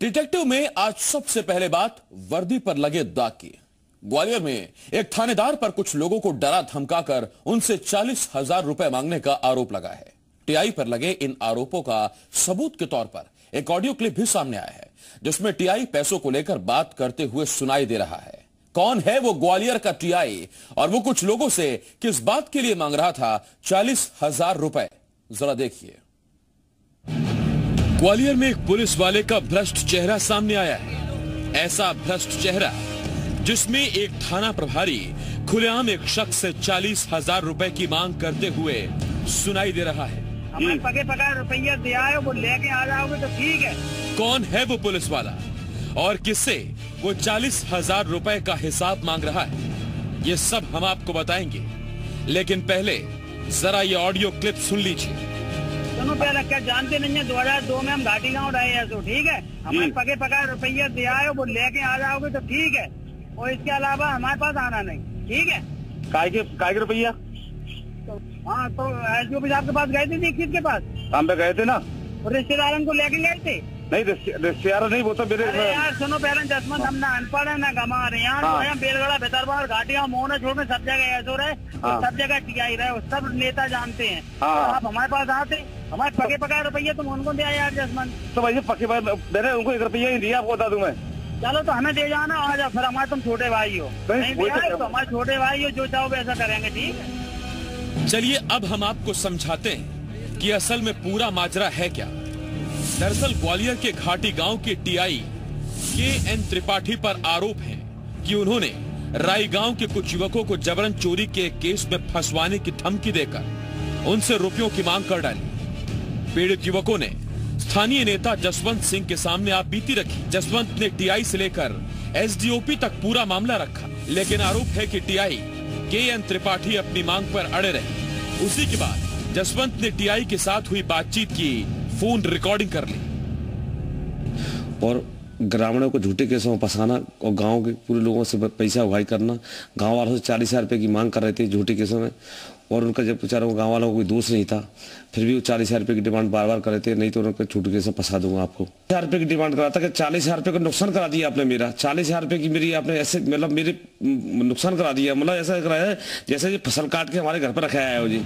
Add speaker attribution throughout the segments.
Speaker 1: Detective में आज सबसे पहले बात वर्दी पर लगे दाग की ग्वालियर में एक थानेदार पर कुछ लोगों को डरा धमकाकर उनसे चालीस हज़ार रुपए मांगने का आरोप लगा है। टीआई पर लगे इन आरोपों का सबूत के तौर पर एक ऑडियो क्लिप भी सामने आया है, जिसमें टीआई पैसों को लेकर बात करते हुए सुनाई दे रहा है। कौन है वो ग्वालियर का टीआई और वो कुछ लोगों से किस बात के लिए मांग रहा था? चालीस हज़ार रुपए। जरा देखिए। ग्वालियर में एक पुलिस वाले का भ्रष्ट चेहरा सामने आया है। ऐसा भ्रष्ट चेहरा जिसमें एक थाना प्रभारी खुलेआम एक शख्स से चालीस हज़ार रूपए की मांग करते हुए सुनाई दे रहा है।
Speaker 2: हमें पके पका रुपया दिया है वो लेके आ जाओगे तो ठीक है।
Speaker 1: कौन है वो पुलिस वाला? और किससे? वो चालीस हज़ार रूपए का हिसाब मांग रहा है। ये सब हम आपको बताएँगे। लेकिन पहले जरा ये ऑडियो क्लिप सुन लीजिए।
Speaker 2: सुनो पहले क्या जानते नहीं है? दो हज़ार दो में हम घाटी गाँव रहे हैं तो ठीक है? हमें पके पका रुपया दिया है वो लेके आ जाओगे तो ठीक है। और इसके अलावा हमारे पास आना नहीं ठीक है?
Speaker 3: काय के काय के रुपया?
Speaker 2: हाँ तो एस साहब के पास गए थे दीक्षित के पास?
Speaker 3: काम पे गए थे ना।
Speaker 2: और रिश्तेदारों को लेके गए थे?
Speaker 3: नहीं रिश्तेदार नहीं वो तो मेरे
Speaker 2: यार सुनो पहले जसमंत हम ना अनपढ़ है ना गमा रहे यहाँ
Speaker 3: हाँ।
Speaker 2: तो है बेलगड़ा बेतरबार घाटिया मोहन छोड़ में सब जगह ऐसो रहे
Speaker 3: हाँ।
Speaker 2: सब जगह टिकाई रहे सब नेता जानते हैं।
Speaker 3: हाँ।
Speaker 2: तो आप हमारे पास आते हमारे पके पका रुपये तुम उनको दिया यार
Speaker 3: तो भाई पक्के बात मैंने उनको एक रुपया ही दिया आपको बता दूँ मैं।
Speaker 2: चलो तो हमें दे जाना आ जाओ फिर हमारे तुम छोटे भाई हो।
Speaker 3: नहीं, तो
Speaker 2: दिया तो हमारे छोटे भाई हो जो चाहो वैसा करेंगे ठीक है?
Speaker 1: चलिए अब हम आपको समझाते हैं कि असल में पूरा माजरा है क्या। दरअसल ग्वालियर के घाटी गाँव के टीआई के एन त्रिपाठी पर आरोप है कि उन्होंने राई गाँव के कुछ युवकों को जबरन चोरी के एक केस में फंसवाने की धमकी देकर उनसे रुपयों की मांग कर डाली। पीड़ित युवकों ने स्थानीय नेता जसवंत सिंह के सामने आप बीती रखी। जसवंत ने टीआई से लेकर एसडीओपी तक पूरा मामला रखा। लेकिन आरोप है कि टीआई के एन त्रिपाठी अपनी मांग पर अड़े रहे। उसी के बाद जसवंत ने टीआई के साथ हुई बातचीत की, फ़ोन रिकॉर्डिंग कर ली।
Speaker 4: और ग्रामीणों को झूठे केसों में फंसाना और गाँव के पूरे लोगों से पैसा उगाई करना। गाँव वालों से चालीस हज़ार रुपये की मांग कर रहे थे झूठे केसों में और उनका जब बेचारों गाँव वालों को कोई दोष नहीं था, फिर भी वो चालीस हज़ार रुपये की डिमांड बार बार कर रहे थे, नहीं तो उनको झूठे केस में फंसा दूँगा आपको। हज़ार रुपये की डिमांड करा था कि चालीस हज़ार का नुकसान करा दिया आपने मेरा। चालीस हज़ार की मेरी आपने ऐसे मतलब मेरे नुकसान करा दिया। मतलब ऐसा कराया है जैसे ये फ़सल काट के हमारे घर पर रखा है जी।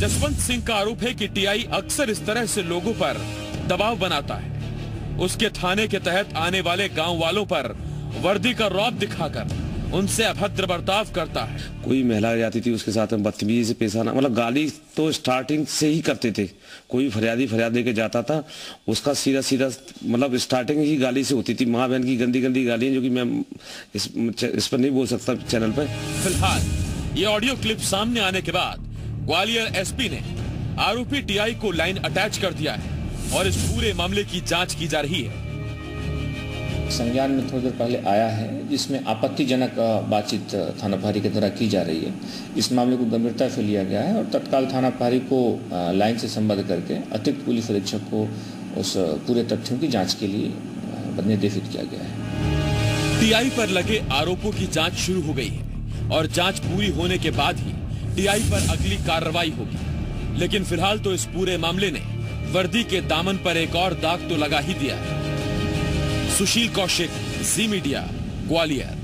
Speaker 1: जसवंत सिंह का आरोप है कि टीआई अक्सर इस तरह से लोगों पर दबाव बनाता है। उसके थाने के तहत आने वाले गाँव वालों पर वर्दी का रौब दिखाकर उनसे अभद्र बर्ताव करता है।
Speaker 4: कोई महिला जाती थी उसके साथ में बदतमीजी से पेश आना मतलब गाली तो स्टार्टिंग से ही करते थे। कोई फरियादी फरियाद लेके जाता था उसका सीधा सीधा मतलब स्टार्टिंग ही गाली से होती थी। माँ बहन की गंदी गंदी गालियाँ जो कि मैं इस इस पर नहीं बोल सकता चैनल पर।
Speaker 1: फ़िलहाल ये ऑडियो क्लिप सामने आने के बाद ग्वालियर एसपी ने आरोपी टीआई को लाइन अटैच कर दिया है। और इस पूरे मामले की जाँच की जा रही है।
Speaker 5: संज्ञान में थोड़ी देर पहले आया है जिसमें आपत्तिजनक बातचीत थाना प्रभारी के द्वारा की जा रही है। इस मामले को गंभीरता से लिया गया है और तत्काल थाना प्रभारी को लाइन से संबद्ध करके अतिरिक्त पुलिस अधीक्षक को उस पूरे तथ्यों की जाँच के लिए निर्देशित किया गया है।
Speaker 1: टीआई पर लगे आरोपों की जाँच शुरू हो गई है और जाँच पूरी होने के बाद ही टीआई पर अगली कार्रवाई होगी। लेकिन फ़िलहाल तो इस पूरे मामले ने वर्दी के दामन पर एक और दाग तो लगा ही दिया सुशील कौशिक, जी मीडिया, ग्वालियर।